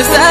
is that